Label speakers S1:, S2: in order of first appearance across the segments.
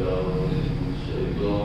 S1: الله عليه وسلم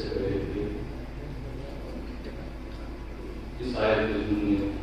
S1: سے پہلے اس آئے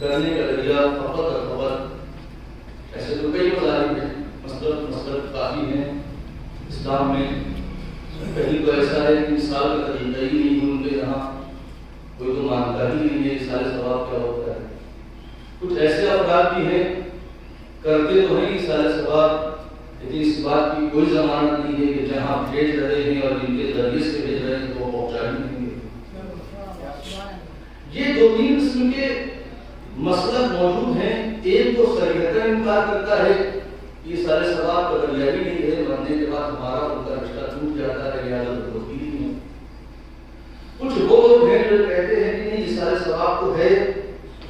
S1: کرنے کا ذریعہ فقط اور فقط کہیں تو ایسا ہے کہ مثال کا طریقہ ہی نہیں ان کے یہاں کوئی تو مانتا ہی نہیں ہے سارے ثواب کیا ہوتا ہے۔ کچھ ایسے افراد بھی ہیں، کرتے تو ہیں سارے ثواب، لیکن اس بات کی کوئی ضمانت نہیں ہے کہ جہاں بھیج رہے ہیں اور جن کے ذریعے سے بھیج رہے ہیں تو وہ پہنچا ہی نہیں گے یہ دو تین قسم کے مسلک موجود ہیں، ایک تو سریحت انکار کرتا ہے، یہ سارے ثواب کا ذریعہ بھی نہیں ہے مرنے کے بعد ہمارا ان کا رشتہ ٹوٹ جاتا ہے لہٰذا تو ہوتی ہی نہیں کچھ وہ لوگ ہیں جو کہتے ہیں کہ نہیں، یہ سارے ثواب تو ہے،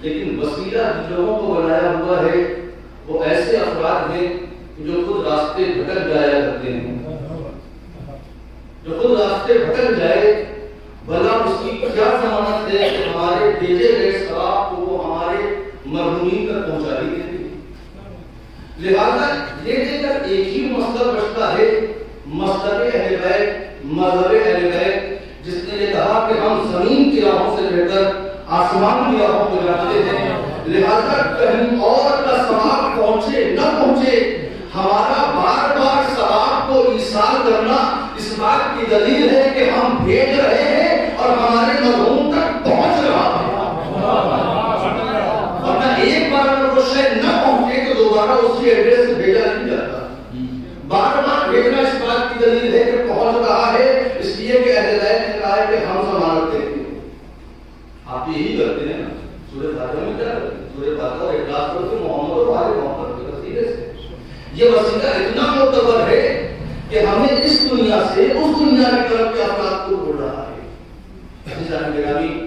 S1: لیکن وسیلہ جن لوگوں کو بنایا ہوا ہے۔ وہ ایسے افراد ہیں جو خود راستے بھٹک جایا کرتے ہیں۔ جو خود راستے بھٹک جائے بھلا اس کی کیا ضمانت ہے کہ ہمارے بھیجے گئے ثواب کو وہ ہمارے مرحومین تک پہنچا ہی دیں لہذا یہ دے کر ایک ہی مسئلہ بچتا ہے مذہب اہل بیت، مذہب اہل بیت، جس نے یہ کہا کہ ہم زمین کی راہوں سے بہتر آسمان کی راہوں کو جانتے ہیں، لہذا کہیں اور کا ثواب پہنچے، نہ پہنچے، ہمارا بار بار ثواب کو ایصال کرنا اس بات کی دلیل ہے کہ ہم بھیج رہے ہیں اور ہمارے مرحوم تک پہنچ رہا ہے۔ ورنہ ایک بار اگر وہ شے نہ پہنچے تو دوبارہ اسی ایڈریس سے بھیجا نہیں جاتا۔ بار بار بھیجنا اس بات کی دلیل ہے کہ پہنچ رہا ہے، اس لیے کہ اہل بیت نے کہا ہے کہ ہم ضمانت دیتے ہیں۔ آپ یہی کرتے ہیں نا۔ سورہ فاتحہ میں کیا کرتے ہیں؟ سورہ فاتحہ اور اخلاص کرتے ہیں محمد اور آل محمد کے وسیلے سے۔ یہ وسیلہ اتنا معتبر ہے کہ ہمیں اس دنیا سے، اس دنیا کی طرف کے افراد ہے عزیزان گرامی،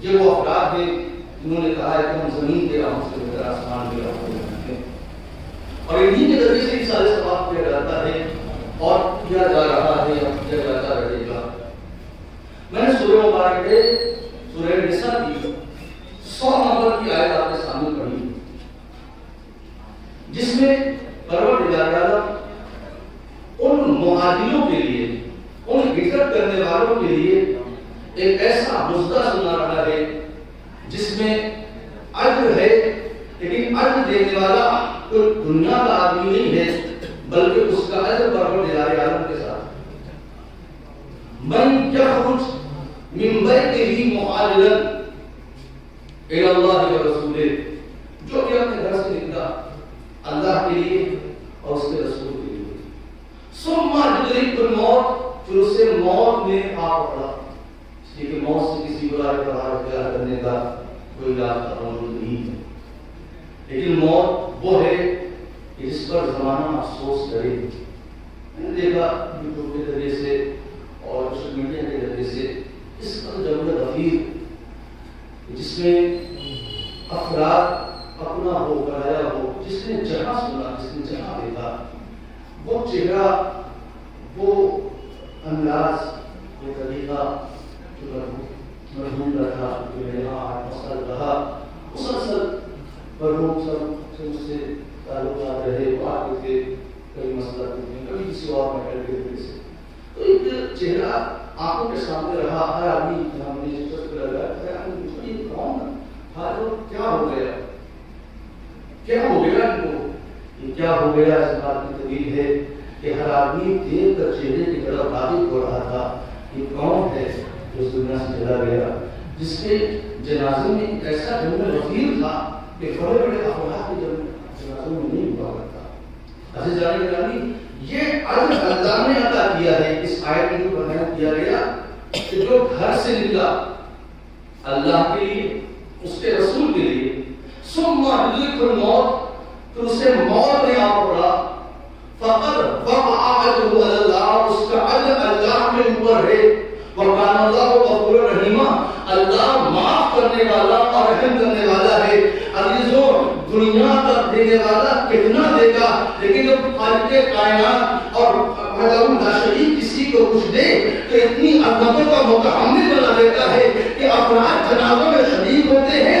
S1: یہ وہ افراد ہیں انہوں نے کہا ہے کہ ہم زمین کے راہوں سے بہتر آسمان کے راہوں کو جانتے ہیں۔ اور انہی کے ذریعے سے ہی سارے ثواب کیا جاتا ہے اور کیا جا رہا ہے اور کیا جاتا رہے گا۔ میں نے سورہ مبارک کے سورہ نساء کی سو نمبر کی آیت آپ کے سامنے پڑھی۔ جس میں پروردگار عالم ان مہاجروں کے لیے، ان ہجرت کرنے والوں کے لیے ایک ایسا مزدہ سنا رہا ہے جس میں اجر ہے لیکن اجر دینے والا کوئی دنیا کا آدمی نہیں ہے، بلکہ اس کا اجر پروردگار عالم کے ساتھ۔ من یخرج من بیته مهاجرا الى الله ورسوله جو کہ اپنے گھر سے نکلا اللہ کے لیے اور اس کے رسول کے لیے۔ ثم جدرک الموت، پھر اس سے موت میں آ پڑا۔ اس موت سے کسی برائے پر ہار پیار کرنے کا کوئی راستہ موجود نہیں ہے۔ لیکن موت وہ ہے کہ جس پر زمانہ افسوس کرے۔ میں نے دیکھا یوٹیوب کے ذریعے سے اور سوشل میڈیا کے ذریعے سے اس پر جمع غفیر، جس میں افراد اپنا ہو کرایا ہو، جس نے جہاں سنا، جس نے جہاں دیکھا، وہ چہرہ، وہ انداز، وہ طریقہ مرحوم رکھا رہا مسلسل مرحوم سب سے سے تعلقات رہے وہ آتے تھے مسئلہ کبھی کسی اور میٹر کے سے تو ایک چہرہ آنکھوں کے سامنے رہا ہر آدمی ہم نے لگا کہ کون جو کیا ہو گیا کیا ہو گیا ان کو کیا ہو گیا اس بات کی دلیل ہے کہ ہر آدمی دیکھ کر چہرے کی طرف راغب ہو رہا تھا یہ کون ہے؟ جو اس دنیا سے چلا گیا۔ جس کے جنازے میں ایک ایسا جنگ وفیر تھا کہ بڑے بڑے افراد کے جنازوں میں نہیں ہوا کرتا۔ عزیز جانے گرامی یہ عزم اللہ نے عطا کیا ہے، اس آیت میں جو بیان کیا گیا کہ جو گھر سے نکلا اللہ کے لیے، اس کے رسول کے لیے، ثم يدرك الموت، پھر اسے موت نے آ پڑا۔ فقط وقع اجره على الله اس کا اجر اللہ کے اوپر ہے۔ وکان اللہ غفور رحیم اللہ معاف کرنے والا اور رحم کرنے والا ہے۔ عزیزوں، دنیا کا دینے والا کتنا دے گا، لیکن جب خالق کائنات اور مدعو ناشری کسی کو کچھ دے، تو اتنی عظمتوں کا متحمل بنا دیتا ہے کہ افراد جنازوں میں شریک ہوتے ہیں۔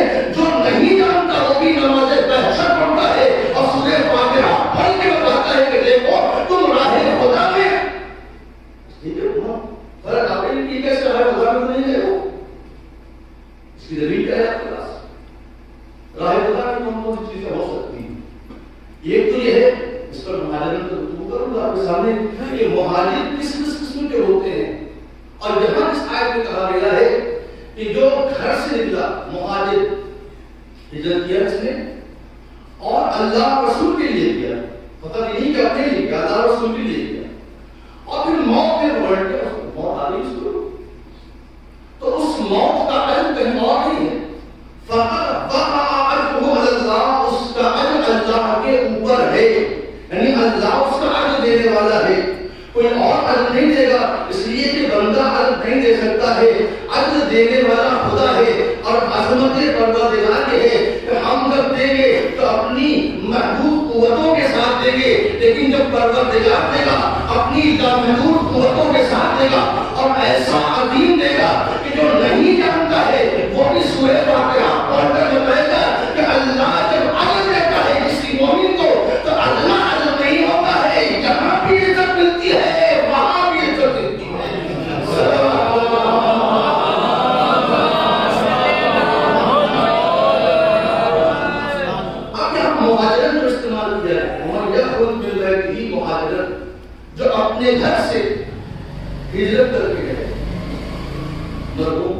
S1: مرحوم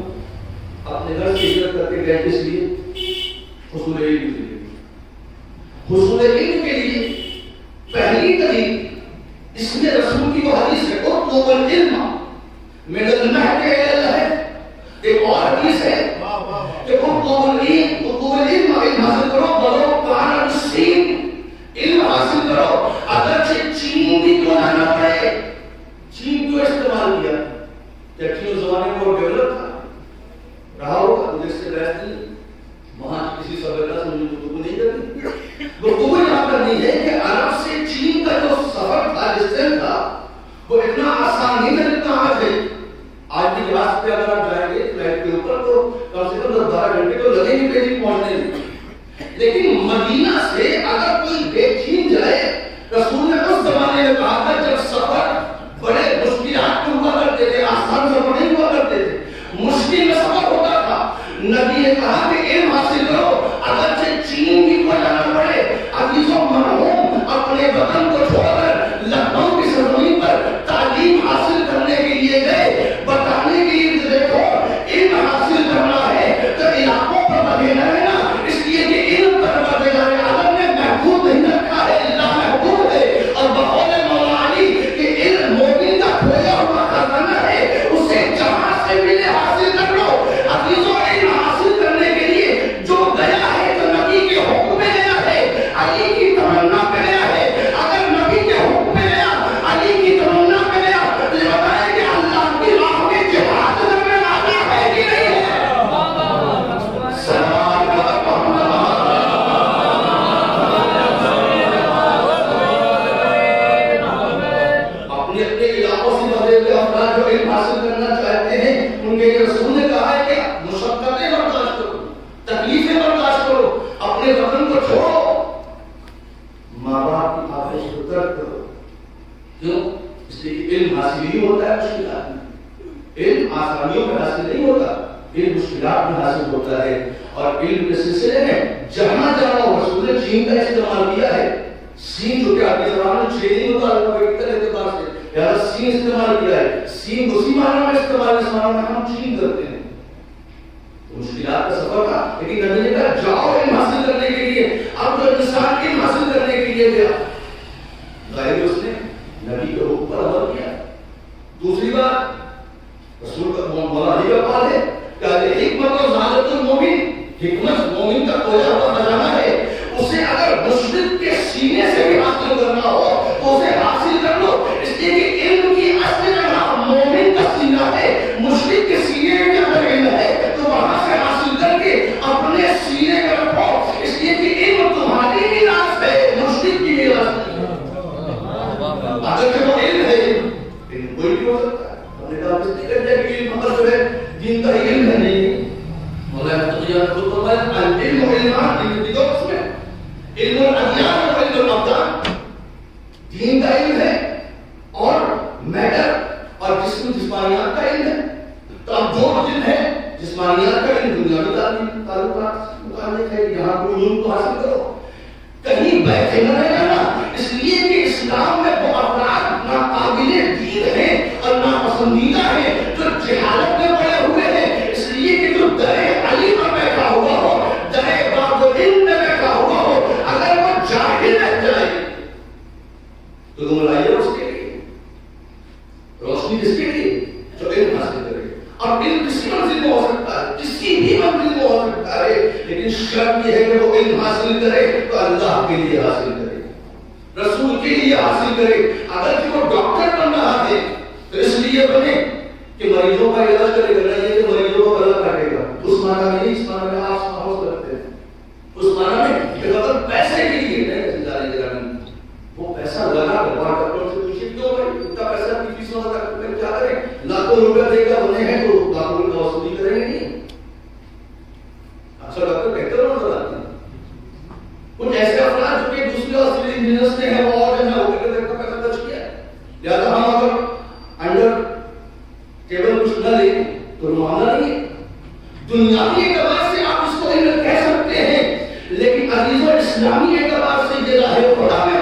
S1: کہا اس کہہ سکتے ہیں لیکن عزیز و اسلامی اعتبار سے یہ ظاہر ہو رہا ہے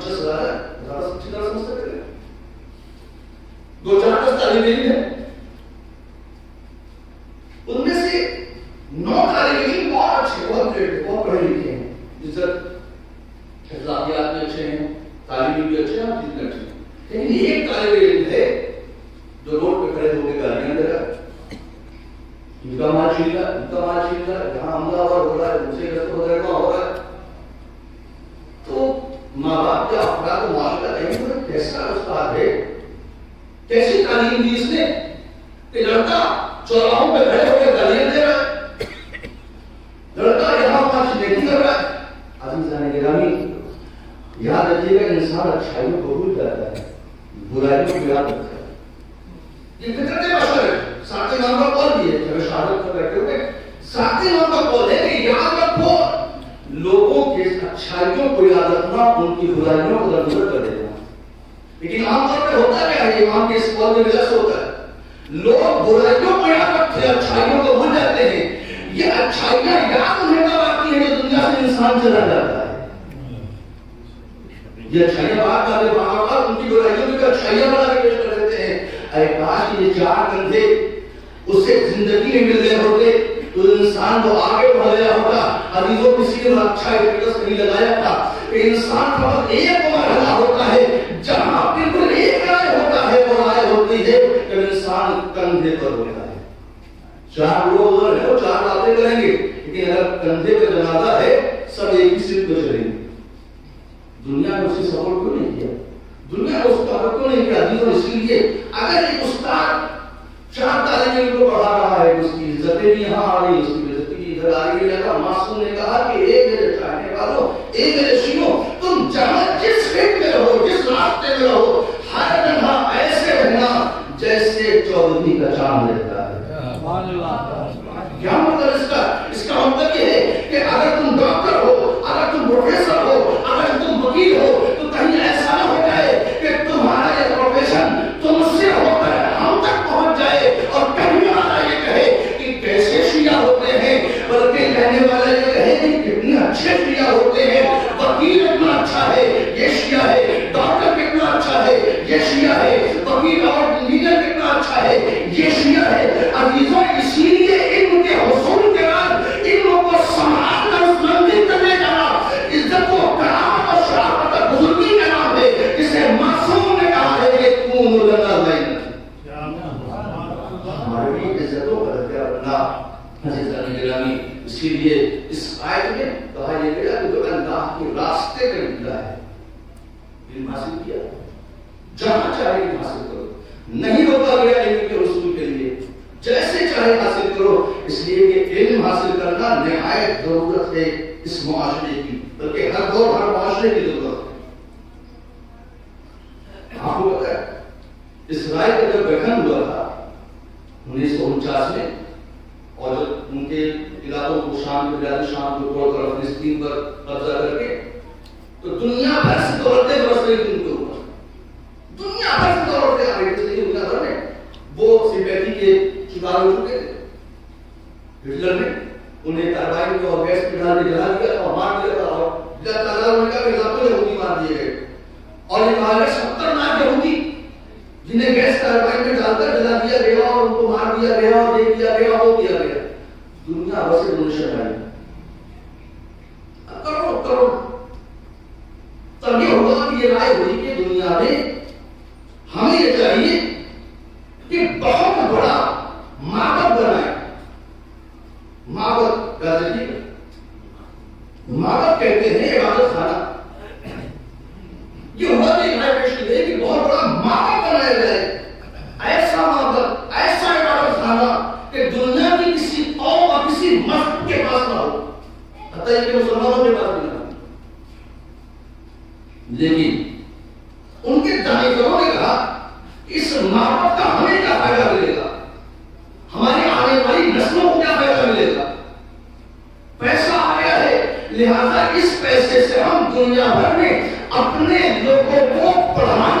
S1: 就是 کندھے پر ہوتا ہے چار لوگ ادھر ہیں وہ چار باتیں کریں گے، لیکن اگر کندھے پہ جنازہ ہے، سب ایک ہی سر پہ چلیں گے۔ دنیا نے اسی سپورٹ کو نہیں کیا؟ دنیا نے اس کا کو نہیں کیا؟ دیو اس لیے اگر ایک استاد چار طالب علم کو پڑھا رہا ہے، اس کی عزتیں بھی یہاں آ رہی ہے اس کی بےزتی ادھر آ رہی ہے معصوم نے کہا کہ اے میرے چاہنے والوں، اے میرے شیوں، تم جہاں جس فیٹ میں رہو، جس راستے میں رہو موتی کا چاند رہتا ہے کیا مطلب اس کا؟ اس کا مطلب یہ ہے کہ اگر تم ڈاکٹر ہو اگر تم پروفیسر اس معاشرے کی۔ بلکہ ہر دور ہر معاشرے کی ضرورت آپ کو پتا ہے اسرائیل کا جب گٹھن ہوا تھا، انیس سو انچاس میں، اور جب ان کے علاقوں کو شام کے شام کو توڑ کر فلسطین پر قبضہ کر کے، تو دنیا بھر سے برس رہی تھی ان کے اوپر دنیا بھر سے آ رہی تھی لیکن وہ کے شکار ہو چکے تھے۔ ہٹلر نے انہیں کو اور گیس کے جلا دیا اور مار دیا اور تعالیٰ نے کہا کہ لاکھوں مار اور یہ مارے ستر جنہیں گیس میں ڈال کر جلا دیا گیا اور ان کو مار دیا گیا اور گیا وہ گیا۔ دنیا بس انہوں نے کرو کرو تب یہ ہوگا کہ یہ رائے ہوئی کہ دنیا میں ہمیں یہ چاہیے کہ بہت بڑا معبد بنا۔ معبد جی معبد کہتے ہیں عبادت خانہ۔ یہ کہ بہت بڑا معبد بنایا جائے ایسا معبد ایسا عبادت خانہ کہ دنیا کی کسی اور کسی مرد کے پاس نہ ہو۔ حتیٰ کہ مسلمانوں کے پاس لیکن ان کے تعریفوں نے کہا، اس معبد کا لہذا اس پیسے سے ہم دنیا بھر میں اپنے لوگوں کو پڑھانے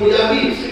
S1: fui à missa.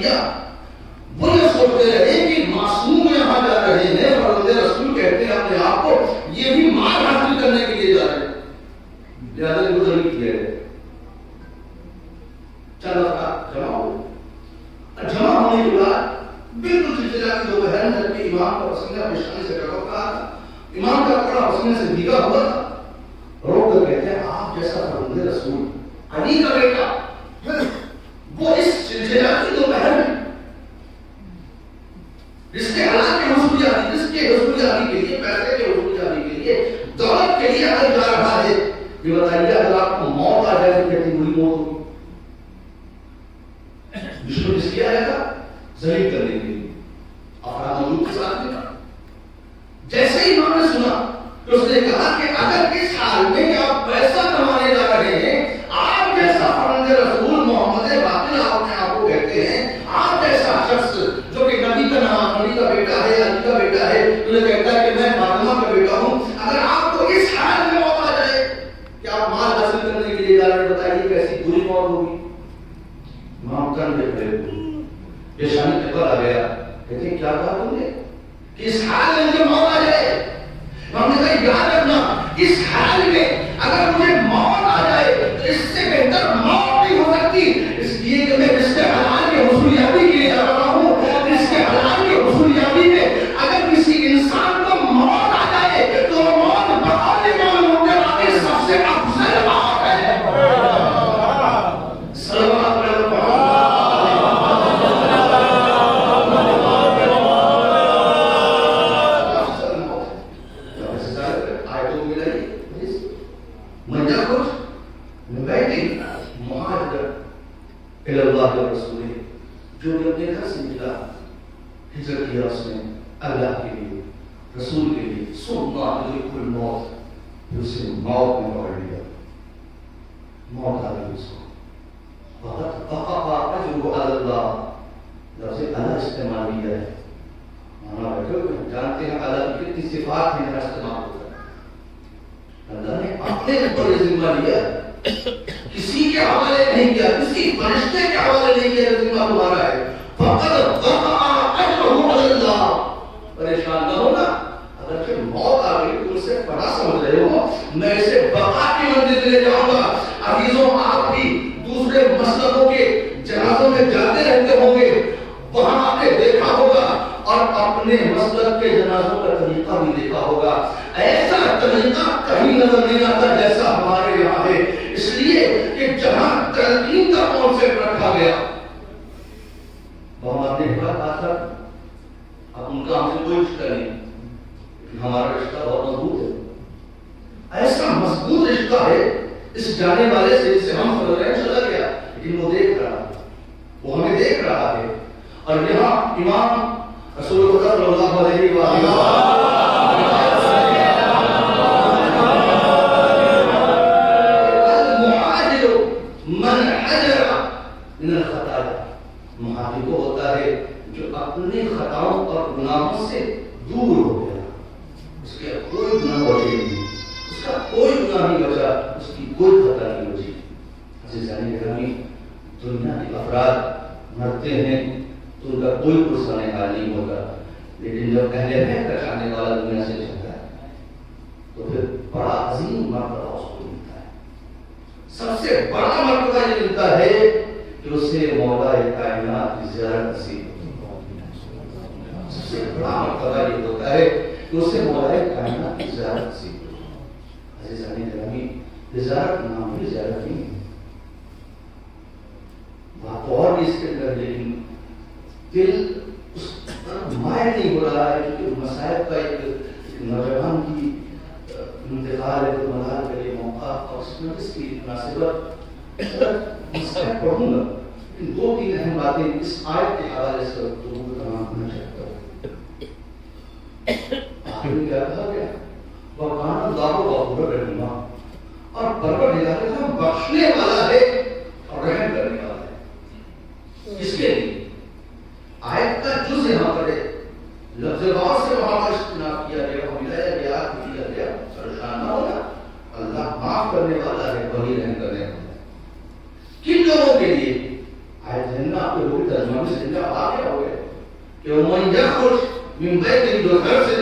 S1: کیا وہ سوچتے رہے کہ معصوم لیکن وہ دیکھ رہا ہے۔ وہ ہمیں دیکھ رہا ہے۔ اور یہاں امام رسول اللہ علیہ وسلم کرتے ہیں، تو ان کا کوئی پرسانے کا نہیں ہوتا۔ لیکن جب پہلے بیت کا والا دنیا سے چلتا ہے، تو پھر بڑا عظیم مرتبہ اس کو ملتا ہے۔ سب سے بڑا مرتبہ یہ ملتا ہے کہ اسے مولا کائنات کی زیارت نصیب سے بڑا مرتبہ یہ ہوتا ہے کہ اسے مولا کائنات کی زیارت نصیب عزیز علی گرامی، زیارت نام کی زیارت نہیں ہے۔ وہاں اور اس کے اندر لیکن دل اس طرح مائل نہیں ہو رہا ہے کیونکہ مصائب کا ایک نوجوان کی انتقال ہے تو مدار کے لیے موقع اور اس میں اس کی مناسبت مصائب پڑھوں گا۔ دو تین اہم باتیں اس آیت کے حوالے سے تو وہ تمام ہونا چاہتا ہوں۔ آخر میں کیا کہا گیا؟ وقان اللہ غفور رہنما اور پروردگار کا بخشنے والا ہے اور رہن کرنے والا اس کے لیے آیت کا جز یہاں پر ہے۔ لفظ باؤ سے وہاں پر اجتناب کیا گیا ملایا گیا کیا گیا، پریشان نہ ہونا۔ اللہ معاف کرنے والا ہے بڑی رحم کرنے والا کن لوگوں کے لیے؟ آئے ذہن آپ کے لوگ ترجمہ میں سمجھا واقع ہو گئے کہ عموماً جب خوش ممبئی کے جو گھر سے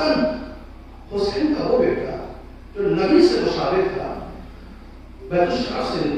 S1: حسن حسین کا وہ بیٹا جو نبی سے مشابق تھا بیت الشعر سے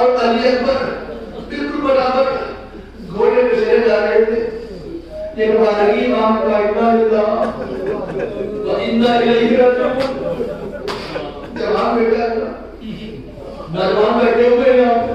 S1: اور تعلیت پر بالکل برابر گھوڑے پہ چلے جا رہے تھے۔ کہ بھاری امام کا اتنا ملا وہ الیہ راجعون۔ جہاں بیٹھا تھا نرمان بیٹھے ہوئے ہیں آپ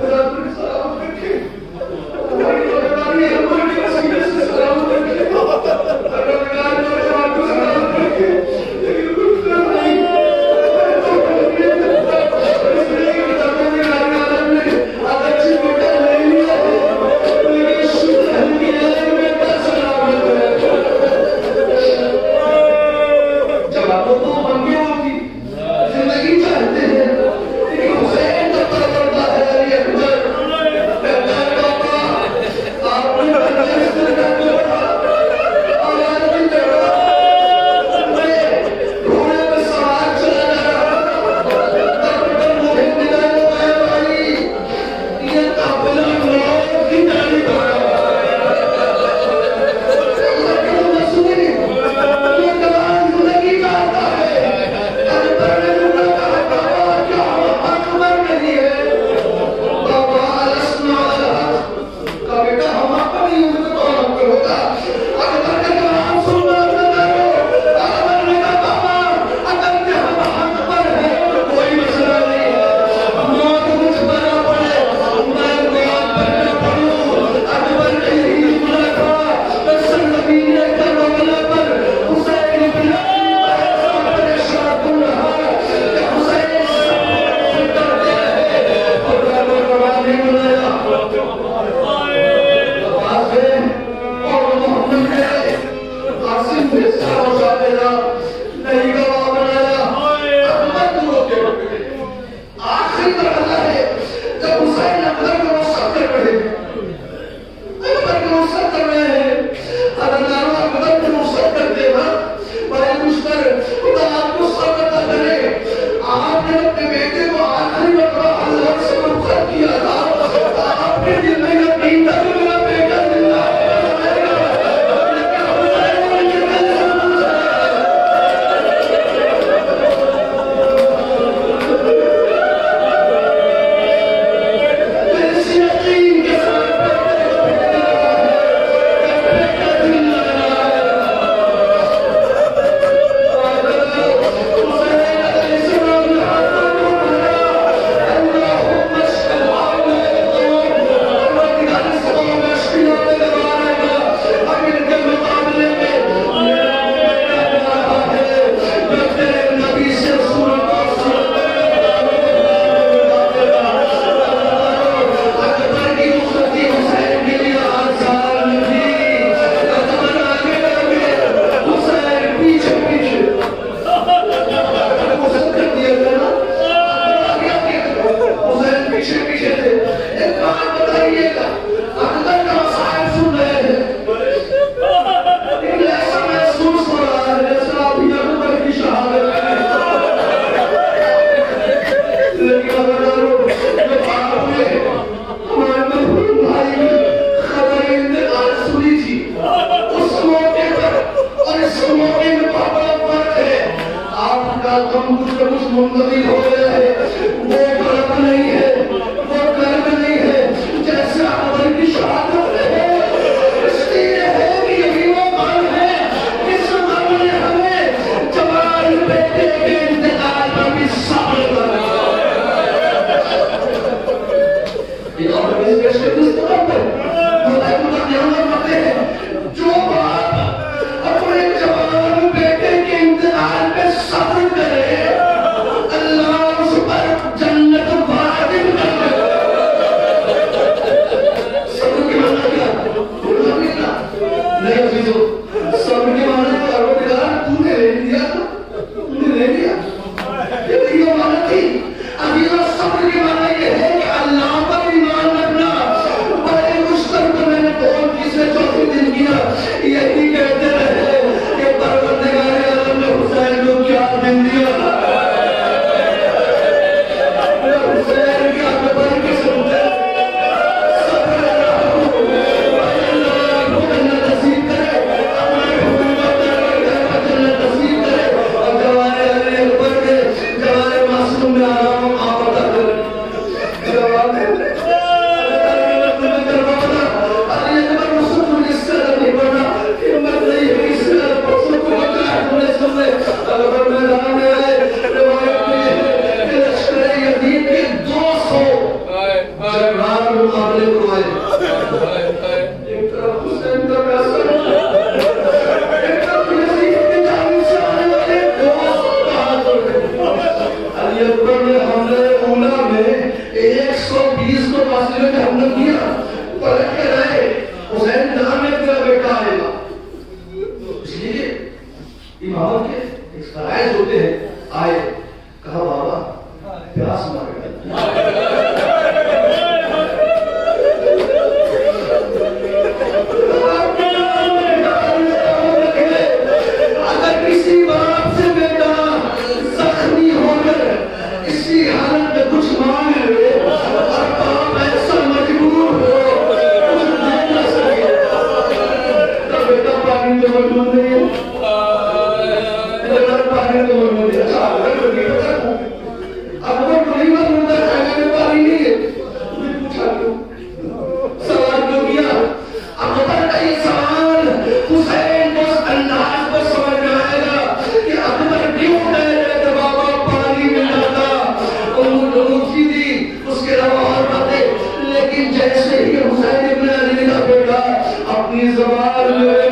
S1: اپنی زبان میں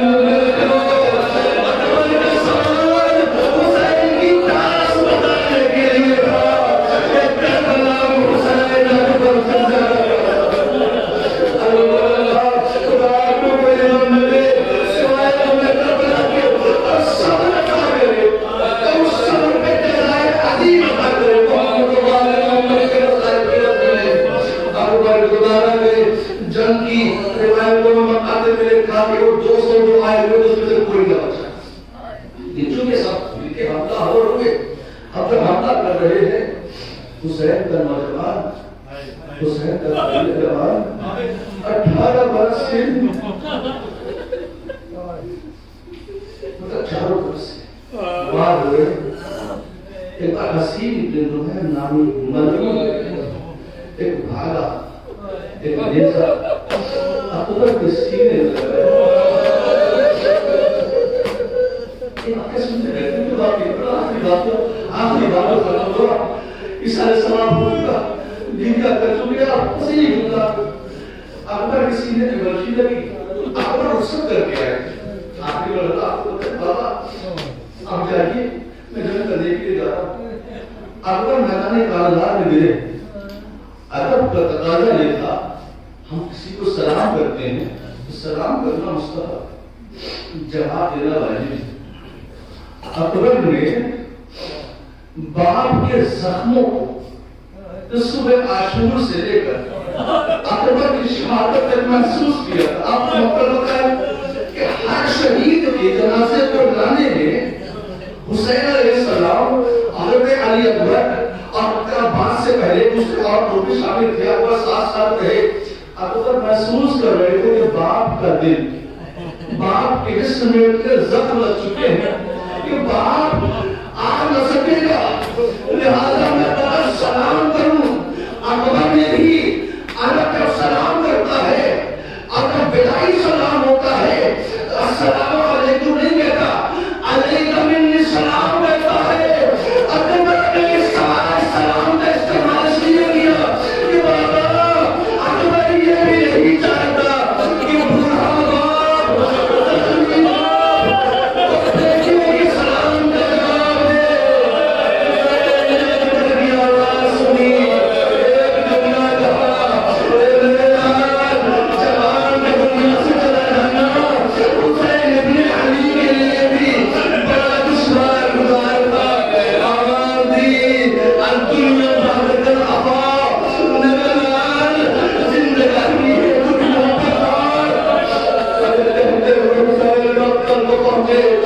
S1: ہم کسی کو سلام کرتے ہیں سلام کرنا مستحب جواب دینا واجب اکبر نے باپ کے زخموں کو صبح عاشور سے لے کر اکبر کی شہادت تک محسوس کیا۔ تھا آپ کو مطلب ہوتا ہے کہ ہر شہید کے جنازے کو لانے میں حسین علیہ السلام، حضرت علی اکبر اور کا بات سے پہلے دوسرے اور لوگ بھی شامل تھے۔ اکبر ساتھ ساتھ رہے۔ اکبر محسوس کر رہے تھے کہ باپ کا دل، باپ کے جسم میں اتنے زخم لگ چکے ہیں کہ باپ آ نہ سکے گا۔ لہذا میں بہت سلام کروں۔ اکبر نے بھی الگ کا سلام کرتا ہے اگر جب بدائی سلام ہوتا ہے، السلام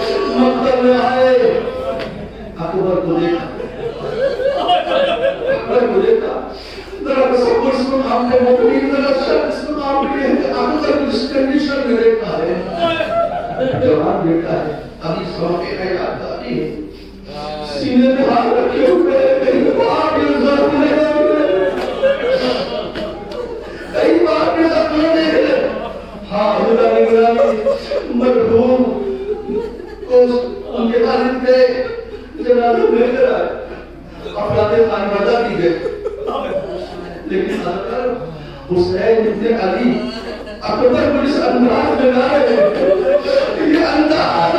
S1: مکتب میں آئے اکبر کو دیکھا اکبر کو دیکھا ذرا تصور اس مقام کے مومنین ذرا شک اس مقام کے اکبر کو اس کنڈیشن میں دیکھا ہے جوان بیٹا ہے ابھی سو کے یاد یادگاری ہے سینے میں ہاتھ رکھے ہوئے ہیں، کہیں بار یہ زخم لے رہے کئی بار یہ زخم لے رہے ہاں خدا نگرانی مرحوم کو ان کے والد پہ جنازہ لے کر آئے افراد خانوادہ کی گئے لیکن سرکار حسین ابن علی اکبر پولیس انداز میں لا رہے ہیں یہ انداز